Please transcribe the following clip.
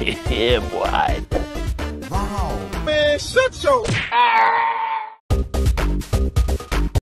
yeah, boy. Wow. Man, shut your... Ah!